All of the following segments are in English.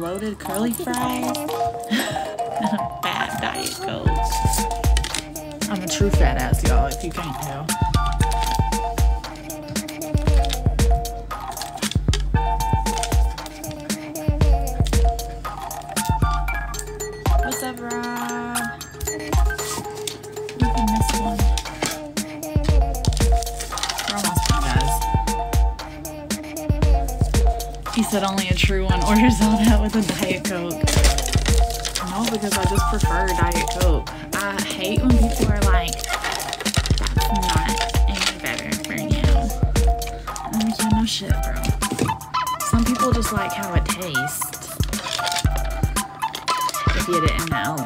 loaded curly fries, and a bad diet coke. I'm a true fat ass, y'all, if you can't tell. What's up, Rob? You can miss one. We're almost done, guys. He said only true one orders all that with a Diet Coke. No, because I just prefer Diet Coke. I hate when people are like, that's not any better for you. I'm like, yeah, no shit, bro. Some people just like how it tastes. If you didn't know.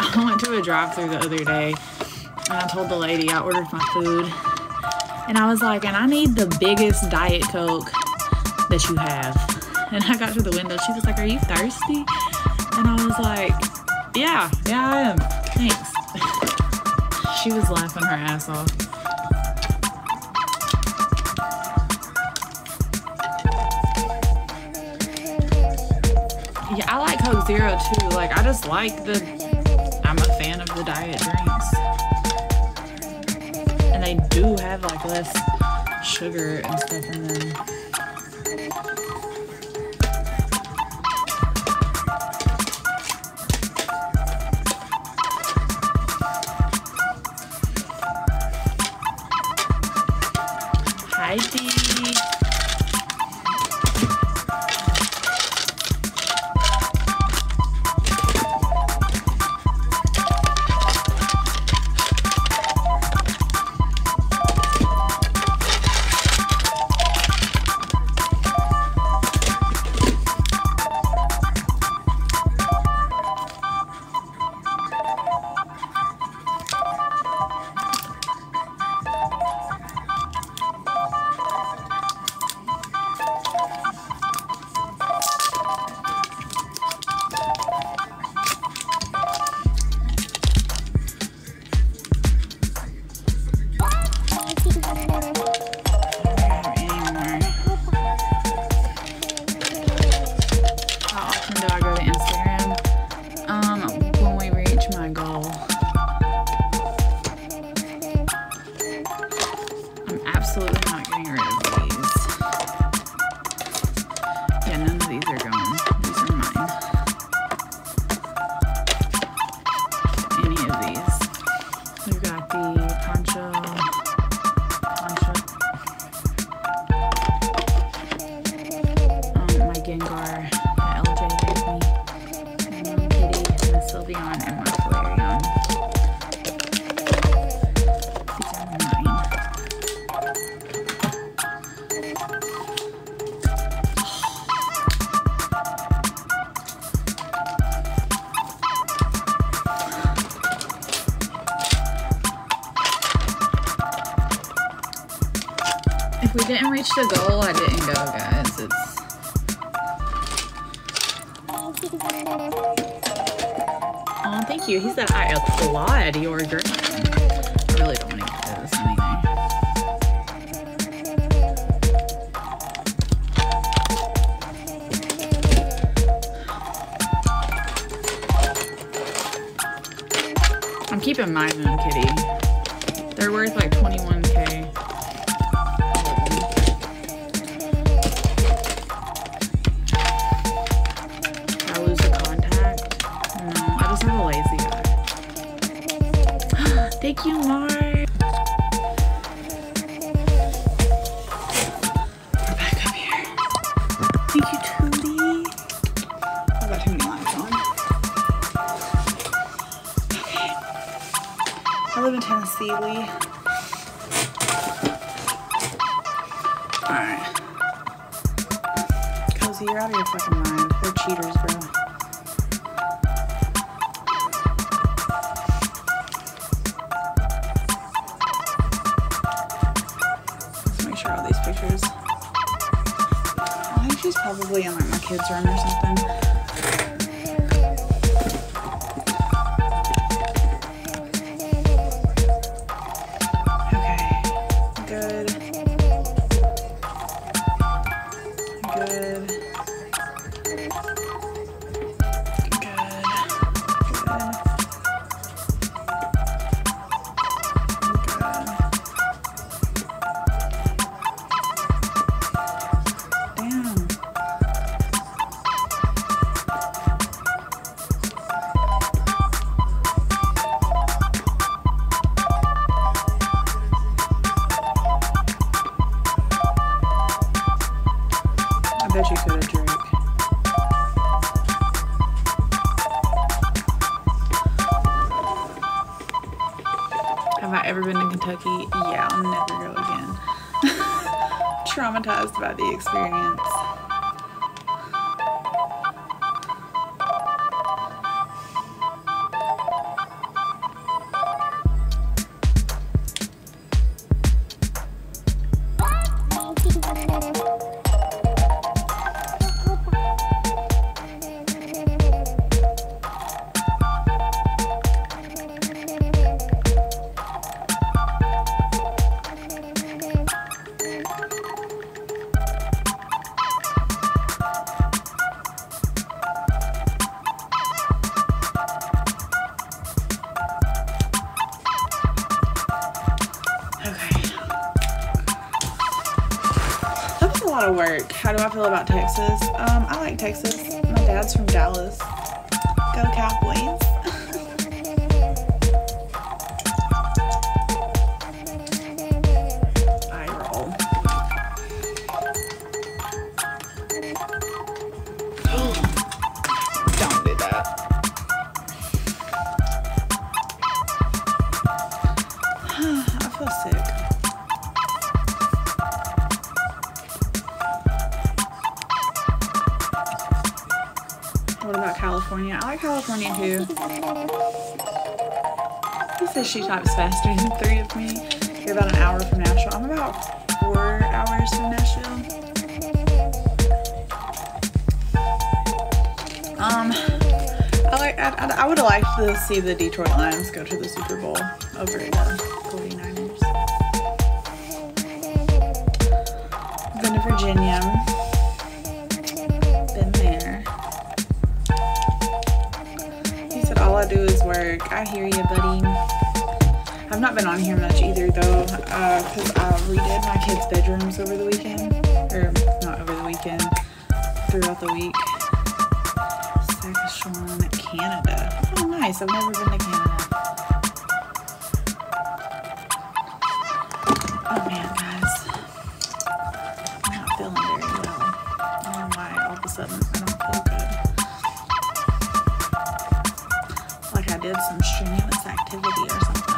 I went to a drive through the other day and I told the lady I ordered my food. And I was like, and I need the biggest Diet Coke that you have. And I got to the window. She was like, Are you thirsty? And I was like, Yeah, yeah, I am. Thanks. she was laughing her ass off. Yeah, I like Coke Zero too. Like, I just like the. I'm a fan of the diet drinks. They do have like less sugar and stuff in them. Hi, Dee. If we didn't reach the goal, I didn't go, guys. It's Oh, thank you. He said I applaud your dream. I really don't want to get this anything. I'm keeping my moon kitty. Thank you, Mark. Okay. I live in Tennessee, Lee. Alright. Cozy, you're out of your fucking mind. They're cheaters, bro. Probably in like my kids' room or something. Yeah, I'll never go again. Traumatized by the experience. Work. How do I feel about Texas? Um, I like Texas. My dad's from Dallas. Go Cowboys. California? I like California too. He says she types faster than three of me. You're about an hour from Nashville. I'm about four hours from Nashville. Um, I like. I, I, I would have liked to see the Detroit Lions go to the Super Bowl over the 49ers. Been to Virginia. Work. I hear you, buddy. I've not been on here much either, though, uh, because I redid my kids' bedrooms over the weekend. Or, not over the weekend, throughout the week. Saskatchewan, Canada. Oh, nice. I've never been to Canada. Oh, man, guys. I'm not feeling very well. I don't know why all of a sudden did some strenuous activity or something.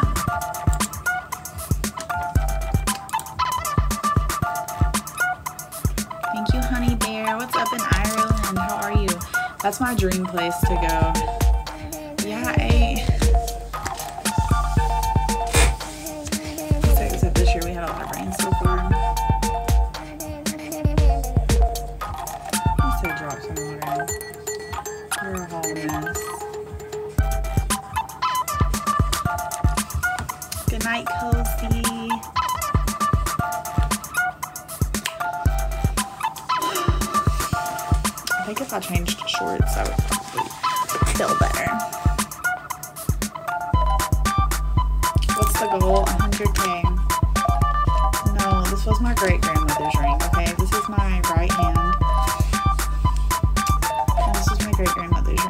Thank you, Honey Bear. What's up in Ireland? How are you? That's my dream place to go. I changed shorts, I would feel better. What's the goal? 100k. No, this was my great grandmother's ring, okay? This is my right hand. And this is my great grandmother's